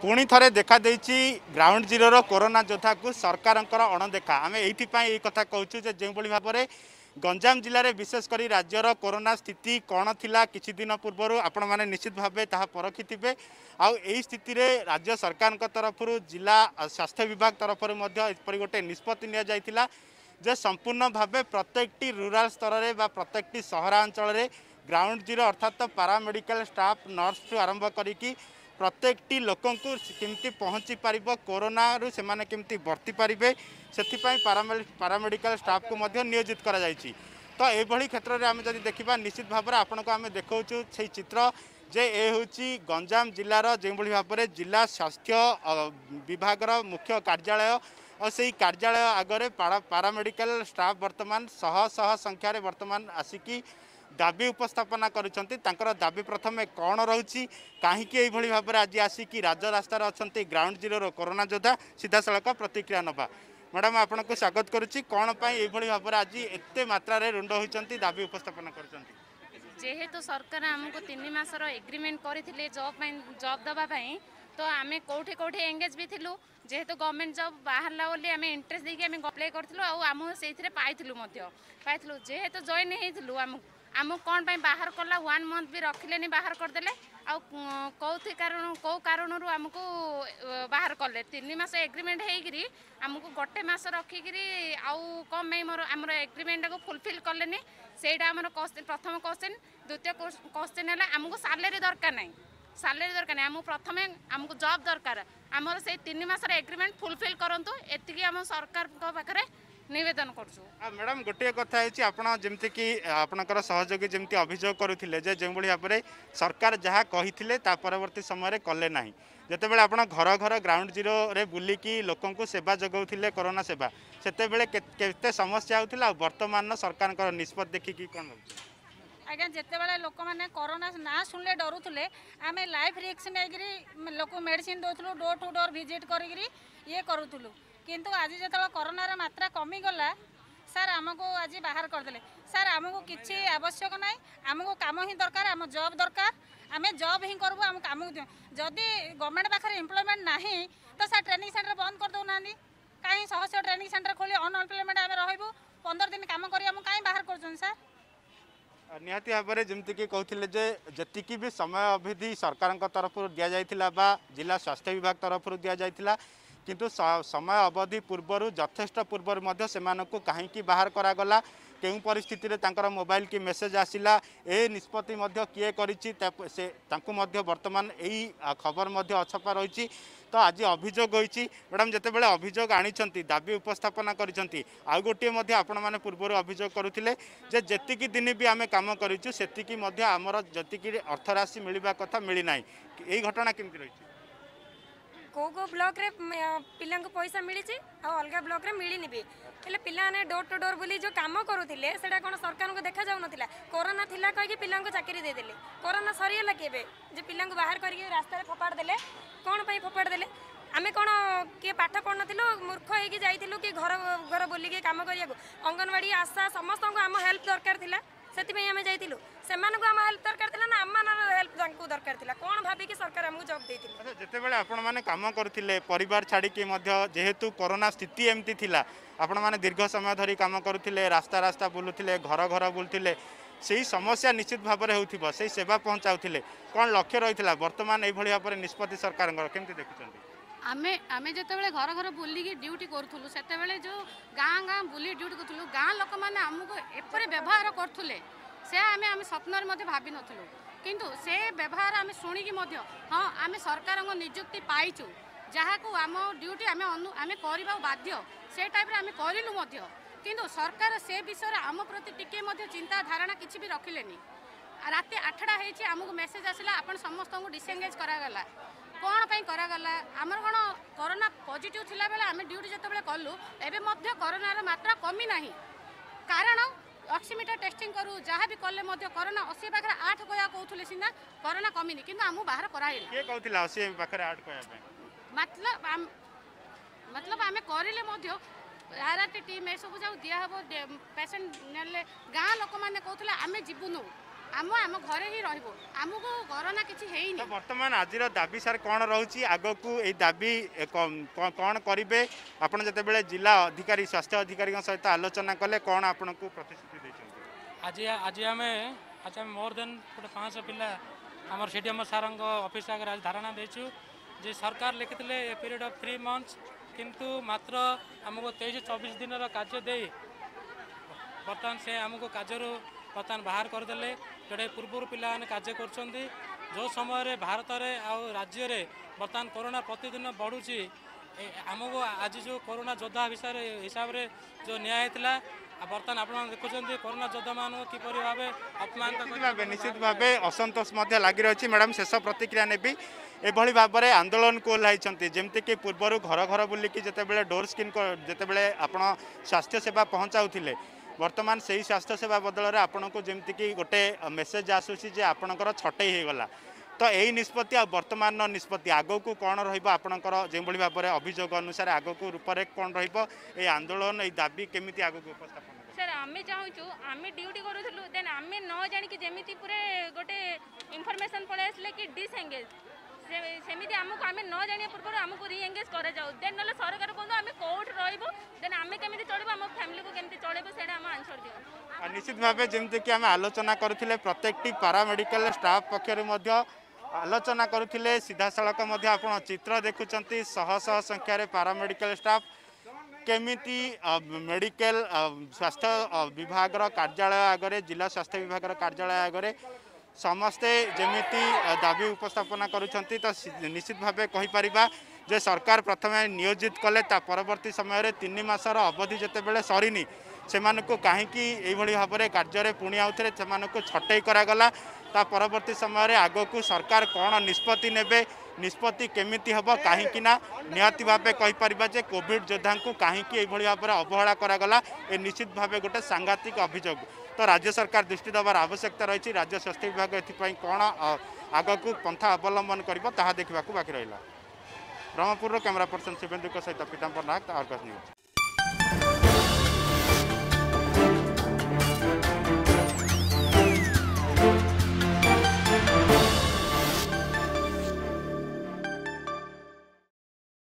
ପୁଣି ଥରେ ଦେଖାଦେଇଛି ଗ୍ରାଉଣ୍ଡ ଜିରୋର କରୋନା ଯୋଦ୍ଧାକୁ ସରକାରଙ୍କର ଅଣଦେଖା ଆମେ ଏଇଥିପାଇଁ ଏଇ କଥା କହୁଛୁ ଯେ ଯେଉଁଭଳି ଭାବରେ ଗଞ୍ଜାମ ଜିଲ୍ଲାରେ ବିଶେଷ କରି ରାଜ୍ୟର କରୋନା ସ୍ଥିତି କ'ଣ ଥିଲା କିଛି ଦିନ ପୂର୍ବରୁ ଆପଣମାନେ ନିଶ୍ଚିତ ଭାବେ ତାହା ପରଖିଥିବେ ଆଉ ଏହି ସ୍ଥିତିରେ ରାଜ୍ୟ ସରକାରଙ୍କ ତରଫରୁ ଜିଲ୍ଲା ସ୍ୱାସ୍ଥ୍ୟ ବିଭାଗ ତରଫରୁ ମଧ୍ୟ ଏପରି ଗୋଟେ ନିଷ୍ପତ୍ତି ନିଆଯାଇଥିଲା ଯେ ସମ୍ପୂର୍ଣ୍ଣ ଭାବେ ପ୍ରତ୍ୟେକଟି ରୁରାଲ ସ୍ତରରେ ବା ପ୍ରତ୍ୟେକଟି ସହରାଞ୍ଚଳରେ ଗ୍ରାଉଣ୍ଡ ଜିରୋ ଅର୍ଥାତ୍ ପାରାମେଡ଼ିକାଲ ଷ୍ଟାଫ୍ ନର୍ସଠୁ ଆରମ୍ଭ କରିକି প্রত্যেকটি লোকଙ୍କୁ কেମିତି ପହଞ୍ଚି ପାରିବ କରୋନାରୁ ସେମାନେ କେମିତି ବର୍ତ୍ତି ପାରିବେ ସେଥିପାଇଁ ପାରାମେଡ଼ିକାଲ ଷ୍ଟାଫ୍କୁ ମଧ୍ୟ ନିୟୋଜିତ କରାଯାଇଛି ତ ଏଭଳି କ୍ଷେତ୍ରରେ ଆମେ ଯଦି ଦେଖିବା ନିଶ୍ଚିତ ଭାବରେ ଆପଣଙ୍କୁ ଆମେ ଦେଖାଉଛୁ ସେଇ ଚିତ୍ର ଯେ ଏ ହେଉଛି ଗଞ୍ଜାମ ଜିଲ୍ଲାର ଯେଉଁଭଳି ଭାବରେ ଜିଲ୍ଲା ସ୍ୱାସ୍ଥ୍ୟ ବିଭାଗର ମୁଖ୍ୟ କାର୍ଯ୍ୟାଳୟ ଓ ସେହି କାର୍ଯ୍ୟାଳୟ ଆଗରେ ପାରାମେଡ଼ିକାଲ ଷ୍ଟାଫ୍ ବର୍ତ୍ତମାନ ଶହ ଶହ ସଂଖ୍ୟାରେ ବର୍ତ୍ତମାନ ଆସିକି ଦାବି ଉପସ୍ଥାପନା କରୁଛନ୍ତି ତାଙ୍କର ଦାବି ପ୍ରଥମେ କ'ଣ ରହୁଛି କାହିଁକି ଏଇଭଳି ଭାବରେ ଆଜି ଆସିକି ରାଜରାସ୍ତାରେ ଅଛନ୍ତି ଗ୍ରାଉଣ୍ଡ ଜିରୋର କରୋନା ଯୋଦ୍ଧା ସିଧାସଳଖ ପ୍ରତିକ୍ରିୟା ନେବା ମ୍ୟାଡ଼ାମ୍ ଆପଣଙ୍କୁ ସ୍ୱାଗତ କରୁଛି କ'ଣ ପାଇଁ ଏଇଭଳି ଭାବରେ ଆଜି ଏତେ ମାତ୍ରାରେ ରୁଣ୍ଡ ହୋଇଛନ୍ତି ଦାବି ଉପସ୍ଥାପନା କରୁଛନ୍ତି ଯେହେତୁ ସରକାର ଆମକୁ ତିନି ମାସର ଏଗ୍ରିମେଣ୍ଟ କରିଥିଲେ ଜବ୍ ପାଇଁ ଜବ୍ ଦେବା ପାଇଁ ତ ଆମେ କେଉଁଠି କେଉଁଠି ଏଙ୍ଗେଜ୍ ବି ଥିଲୁ ଯେହେତୁ ଗଭର୍ଣ୍ଣମେଣ୍ଟ ଜବ୍ ବାହାରିଲା ବୋଲି ଆମେ ଇଣ୍ଟରେଷ୍ଟ ଦେଇକି ଆମେ ଆପ୍ଲାଏ କରିଥିଲୁ ଆଉ ଆମକୁ ସେଇଥିରେ ପାଇଥିଲୁ ମଧ୍ୟ ପାଇଥିଲୁ ଯେହେତୁ ଜଏନ୍ ହେଇଥିଲୁ ଆମକୁ ଆମକୁ କ'ଣ ପାଇଁ ବାହାର କଲା ୱାନ୍ ମନ୍ଥ ବି ରଖିଲେନି ବାହାର କରିଦେଲେ ଆଉ କେଉଁଥି କାରଣ କେଉଁ କାରଣରୁ ଆମକୁ ବାହାର କଲେ ତିନି ମାସ ଏଗ୍ରିମେଣ୍ଟ ହେଇକିରି ଆମକୁ ଗୋଟେ ମାସ ରଖିକିରି ଆଉ କ'ଣ ପାଇଁ ମୋର ଆମର ଏଗ୍ରିମେଣ୍ଟକୁ ଫୁଲଫିଲ୍ କଲେନି ସେଇଟା ଆମର ପ୍ରଥମ କୋଶ୍ଚିନ୍ ଦ୍ୱିତୀୟ କୋଶ୍ଚିନ୍ ହେଲା ଆମକୁ ସାଲେରୀ ଦରକାର ନାହିଁ ସାଲେରୀ ଦରକାର ନାହିଁ ଆମକୁ ପ୍ରଥମେ ଆମକୁ ଜବ୍ ଦରକାର ଆମର ସେଇ ତିନି ମାସର ଏଗ୍ରିମେଣ୍ଟ ଫୁଲଫିଲ୍ କରନ୍ତୁ ଏତିକି ଆମ ସରକାରଙ୍କ ପାଖରେ নিবেদন করছু ম্যাডাম গোটিয়ে কথা হচ্ছে আপনার কি আপনার সহযোগী যেমি অভিযোগ করুলে যে যেভাবে ভাবে সরকার যা কে তা পরবর্তী সময় কলে না যেতবে আপনার ঘর ঘর গ্রাউন্ড জিরোরে বুলিকি লোক সেবা যোগাউলে করোনা সেবা সেতবে কে সমস্যা হচ্ছিল বর্তমান সরকার নিষ্পতি দেখি কম হচ্ছে আজ্ঞা যেতবে লোক মানে করোনা না শুনলে ডরুলে আমি লাইফ রিক্স নেই লোক মেডিসিন দৌলু ডোর টু ডোর ভিজিট করি ইয়ে করুলু কিন্তু আজ যেত করোনার মাত্রা কমিগলা স্যার আমি আজ বাহার করেদেলে স্যার আমি কিছু আবশ্যক নাই আমি কাম হি দরকার আমার জব দরকার আমি জব হি করবু আমি কাম যদি গভর্নমেন্ট পাখে এমপ্লয়মেন্ট না তো স্যার ট্রেনিং সেন্টার বন্ধ করে না কাহি শহ শহ ট্রেনিং সেন্টার খোলি অনএমপ্লয়মেন্ট আমি রহবু পনের দিন কাম করি আমি কাহি বাহার করছেন স্যার নিহতি ନିହାତି ଭାବରେ ଯେମିତିକି କହୁଥିଲେ ଯେ সময় অবধি সরকার তরফ ସରକାରଙ୍କ যাই বা জেলা স্বাস্থ্য বিভাগ তরফ ତରଫରୁ যাই কিন্তু সময় অবধি পূর্বর যথেষ্ট পূর্বর মধ্যে সেমানকু কাহিকি বাহার করাগলা কেউ পরিস্থিতিরে তাঁর মোবাইল কি মেসেজ আসিলা এ নিষ্পতি মধ্যে কিয়ে করেছি সে তাঁকু মধ্যে বর্তমান এই খবর মধ্যে অছপা রয়েছে তো আজি অভিযোগ হয়েছি ম্যাডাম যেতবে অভিযোগ আনিছেন দাবি উপস্থাপনা করেছেন আউ গোটিয়ে মধ্যে আপনার পূর্বর অভিযোগ করুলে যে যেতিকি দিন বি আমি কাম করছু সেতিকি মধ্যে আমার যেতিকি অর্থরাশি মিলবা কথা মিলি না এই ঘটনা কেমি রয়েছে કોગો બ્લોક રે પિલાંગ કો પૈસા મિલી છે ઓલગા બ્લોક રે મિલી નહિ બે એટલે પિલાને ડોર ટુ ડોર બોલી જો કામ કરો તિલે સેડા કોન સરકાર કો દેખા જાવ નતિલા કોરોના થીલા કાઈ કે પિલાંગ કો ચકરી દે દેલી કોરોના સરીયા લે કે બે જે પિલાંગ કો બહાર કર કે રસ્તા રે ફપડ દેલે કોણ ભાઈ ફપડ દેલે અમે કોણ કે પાઠ કોણ નતિલો મૂર્ખ હે કે જાઈ તિલો કે ઘર ઘર બોલી કે કામ કરિયા કો અંગનવાડી આશા સમસ્ત કો આમ હેલ્પ દરકાર થીલા ᱥᱛᱤ મે અમે যাইᱛিলো સેমানકુ আমᱟ ᱦᱟᱞᱛᱟᱨ ᱠᱟᱨᱛᱮᱞᱟ ᱱᱟ ᱟᱢᱟᱱᱟᱨ ᱦᱮᱞᱯ ᱡᱟᱝᱠᱩ ᱫᱟᱨᱠᱟᱨ ᱛᱤᱞᱟ ᱠᱚᱱ ᱵᱷᱟᱵᱤ ᱠᱤ ᱥᱚᱨᱠᱟᱨ ᱟᱢᱠᱩ ᱡᱚᱵ ᱫᱮᱛᱤᱞᱮ ᱟᱪᱷᱟ ᱡᱮᱛᱮ ᱵᱮᱞᱮ ᱟᱯᱚᱱ ᱢᱟᱱᱮ ᱠᱟᱢᱚ ᱠᱚᱨᱛᱤᱞᱮ ᱯᱚᱨᱤᱵᱟᱨ ᱪᱷᱟᱰᱤ ᱠᱤ ᱢᱟᱫᱷᱭᱚ ᱡᱮᱦᱮᱛᱩ ᱠᱚᱨᱚᱱᱟ ᱥᱛᱤᱛᱤ ᱮᱢᱛᱤ ᱛᱤᱞᱟ ᱟᱯᱚᱱ ᱢᱟᱱᱮ ᱫᱤᱨᱜᱽ ᱥᱚᱢᱟᱭ ᱫᱷᱟᱨᱤ ᱠᱟᱢᱚ ᱠᱚᱨᱛᱤᱞᱮ ᱨᱟᱥᱛᱟ ᱨᱟᱥᱛᱟ ᱵᱩᱞᱩᱛᱤᱞᱮ ᱜᱷ ଆମେ ଆମେ ଯେତେବେଳେ ଘର ଘର ବୁଲିକି ଡ୍ୟୁଟି କରୁଥିଲୁ ସେତେବେଳେ ଯେଉଁ ଗାଁ ଗାଁ ବୁଲି ଡ୍ୟୁଟି କରୁଥିଲୁ ଗାଁ ଲୋକମାନେ ଆମକୁ ଏପରି ବ୍ୟବହାର କରୁଥିଲେ ସେ ଆମେ ଆମେ ସ୍ୱପ୍ନରେ ମଧ୍ୟ ଭାବିନଥିଲୁ କିନ୍ତୁ ସେ ବ୍ୟବହାର ଆମେ ଶୁଣିକି ମଧ୍ୟ ହଁ ଆମେ ସରକାରଙ୍କ ନିଯୁକ୍ତି ପାଇଛୁ ଯାହାକୁ ଆମ ଡ୍ୟୁଟି ଆମେ ଆମେ କରିବାକୁ ବାଧ୍ୟ ସେ ଟାଇପ୍ରେ ଆମେ କରିଲୁ ମଧ୍ୟ କିନ୍ତୁ ସରକାର ସେ ବିଷୟରେ ଆମ ପ୍ରତି ଟିକିଏ ମଧ୍ୟ ଚିନ୍ତା ଧାରଣା କିଛି ବି ରଖିଲେନି ରାତି ଆଠଟା ହେଇଛି ଆମକୁ ମେସେଜ୍ ଆସିଲା ଆପଣ ସମସ୍ତଙ୍କୁ ଡିସଏଙ୍ଗେଜ୍ କରାଗଲା କ'ଣ ପାଇଁ କରାଗଲା ଆମର କ'ଣ କରୋନା ପଜିଟିଭ୍ ଥିଲାବେଳେ ଆମେ ଡ୍ୟୁଟି ଯେତେବେଳେ କଲୁ ଏବେ ମଧ୍ୟ କରୋନାର ମାତ୍ରା କମି ନାହିଁ କାରଣ ଅକ୍ସିମିଟର ଟେଷ୍ଟିଂ କରୁ ଯାହା ବି କଲେ ମଧ୍ୟ କରୋନା ଅଶୀ ପାଖରେ ଆଠ କହିବା କହୁଥିଲେ ସିନା କରୋନା କମିନି କିନ୍ତୁ ଆମକୁ ବାହାର କରାହେଲା କିଏ କହୁଥିଲା ଅଶୀ ପାଖରେ ଆଠ କହିବା ପାଇଁ ମତଲବ ମତଲବ ଆମେ କରିଲେ ମଧ୍ୟ ଆର୍ ଆର୍ ଟି ଟିମ୍ ଏସବୁ ଯାଉ ଦିଆହେବ ପେସେଣ୍ଟ ନେଲେ ଗାଁ ଲୋକମାନେ କହୁଥିଲେ ଆମେ ଯିବୁନୁ आम आम घर ही रु आमको करोना किसी है बर्तमान आज दाबी सार कौन रोचे आगक ये दाबी कौन करेंगे आपड़ जिते जिला अधिकारी स्वास्थ्य अधिकारी सहित आलोचना कले कौन आपन को प्रतिश्रुति आज आज आम आज मोर देन गोटे पाँच पिला आम सी डी एम सार आगे आज धारणा देचु जे सरकार लिखिते a period of three months किंतु मात्र आमको तेईस चौबीस दिन कार्य दे बर्तमान से आमको कार्य ବର୍ତ୍ତମାନ ବାହାର କରିଦେଲେ ଯେଉଁଟା ପୂର୍ବରୁ ପିଲାମାନେ କାର୍ଯ୍ୟ କରୁଛନ୍ତି ଯେଉଁ ସମୟରେ ଭାରତରେ ଆଉ ରାଜ୍ୟରେ ବର୍ତ୍ତମାନ କରୋନା ପ୍ରତିଦିନ ବଢ଼ୁଛି ଆମକୁ ଆଜି ଯେଉଁ କରୋନା ଯୋଦ୍ଧା ବିଷୟରେ ହିସାବରେ ଯେଉଁ ନିଆ ହେଇଥିଲା ବର୍ତ୍ତମାନ ଆପଣମାନେ ଦେଖୁଛନ୍ତି କରୋନା ଯୋଦ୍ଧାମାନଙ୍କୁ କିପରି ଭାବେ ଅପମାନ ଭାବେ ନିଶ୍ଚିତ ଭାବେ ଅସନ୍ତୋଷ ମଧ୍ୟ ଲାଗି ରହିଛି ମ୍ୟାଡ଼ାମ୍ ଶେଷ ପ୍ରତିକ୍ରିୟା ନେବି ଏଭଳି ଭାବରେ ଆନ୍ଦୋଳନକୁ ଓହ୍ଲାଇଛନ୍ତି ଯେମିତିକି ପୂର୍ବରୁ ଘର ଘର ବୁଲିକି ଯେତେବେଳେ ଡୋର୍ ସ୍କ୍ରିନ୍ ଯେତେବେଳେ ଆପଣ ସ୍ୱାସ୍ଥ୍ୟ ସେବା ପହଞ୍ଚାଉଥିଲେ বর্তমান সেই স্বাস্থ্য সেবা বদলরে আপনার যেমিকি গোটে মেসেজ আসুছি যে আপনার ছটাই হয়ে গলা তো এই নিষ্পতি আর্তমান বর্তমান নিষ্পতি আগুকু কোণ রহব আপনার যেভাবে ভাবে অভিযোগ অনুসারে আগুক রূপরে কোণ রহব এই আন্দোলন এই দাবি কেমিতি আগুক উপস্থাপন স্যার আমি চাহু আমি ডিউটি করুলু দেন আমি ন জাণিকি যেমিতি পুরে গোটে ইনফরমেশন পড়ে আসলে কি ডিসএঙ্গেজ সেমি আমাকে আমি ন জাঁয়া পূর্ব আমি রিএঙ্গেজ করা যাও দেন নহলে সরকার কুহ আমি কোর্ট রহব দেন আমি কমিটি চলবো আমার ফ্যামিলি কমিটি চলবো সেটা ନିଶ୍ଚିତ ଭାବେ ଯେମିତିକି ଆମେ ଆଲୋଚନା କରୁଥିଲେ ପ୍ରତ୍ୟେକଟି ପାରାମେଡ଼ିକାଲ ଷ୍ଟାଫ୍ ପକ୍ଷରୁ ମଧ୍ୟ ଆଲୋଚନା କରୁଥିଲେ ସିଧାସଳଖ ମଧ୍ୟ ଆପଣ ଚିତ୍ର ଦେଖୁଛନ୍ତି ଶହ ଶହ ସଂଖ୍ୟାରେ ପାରାମେଡ଼ିକାଲ ଷ୍ଟାଫ୍ କେମିତି ମେଡ଼ିକାଲ ସ୍ୱାସ୍ଥ୍ୟ ବିଭାଗର କାର୍ଯ୍ୟାଳୟ ଆଗରେ ଜିଲ୍ଲା ସ୍ୱାସ୍ଥ୍ୟ ବିଭାଗର କାର୍ଯ୍ୟାଳୟ ଆଗରେ ସମସ୍ତେ ଯେମିତି ଦାବି ଉପସ୍ଥାପନ କରୁଛନ୍ତି ତ ନିଶ୍ଚିତ ଭାବେ କହିପାରିବା ଯେ ସରକାର ପ୍ରଥମେ ନିୟୋଜିତ କଲେ ତା ପରବର୍ତ୍ତୀ ସମୟରେ ତିନି ମାସର ଅବଧି ଯେତେବେଳେ ସରିନି ସେମାନଙ୍କୁ କାହିଁକି ଏଇଭଳି ଭାବରେ କାର୍ଯ୍ୟରେ ପୁଣି ଆଉଥରେ ସେମାନଙ୍କୁ ଛଟେଇ କରାଗଲା ତା ପରବର୍ତ୍ତୀ ସମୟରେ ଆଗକୁ ସରକାର କ'ଣ ନିଷ୍ପତ୍ତି ନେବେ ନିଷ୍ପତ୍ତି କେମିତି ହେବ କାହିଁକିନା ନିହାତି ଭାବେ କହିପାରିବା ଯେ କୋଭିଡ଼ ଯୋଦ୍ଧାଙ୍କୁ କାହିଁକି ଏଇଭଳି ଭାବରେ ଅବହେଳା କରାଗଲା ଏ ନିଶ୍ଚିତ ଭାବେ ଗୋଟେ ସାଙ୍ଘାତିକ ଅଭିଯୋଗ ତ ରାଜ୍ୟ ସରକାର ଦୃଷ୍ଟି ଦେବାର ଆବଶ୍ୟକତା ରହିଛି ରାଜ୍ୟ ସ୍ୱାସ୍ଥ୍ୟ ବିଭାଗ ଏଥିପାଇଁ କ'ଣ ଆଗକୁ ପନ୍ଥା ଅବଲମ୍ବନ କରିବ ତାହା ଦେଖିବାକୁ ବାକି ରହିଲା ବ୍ରହ୍ମପୁରର କ୍ୟାମେରା ପର୍ସନ୍ ଶିବେନ୍ଦୁଙ୍କ ସହିତ ପୀତାମ୍ବର ନାୟକ ଅର୍ଗସ୍ ନ୍ୟୁଜ୍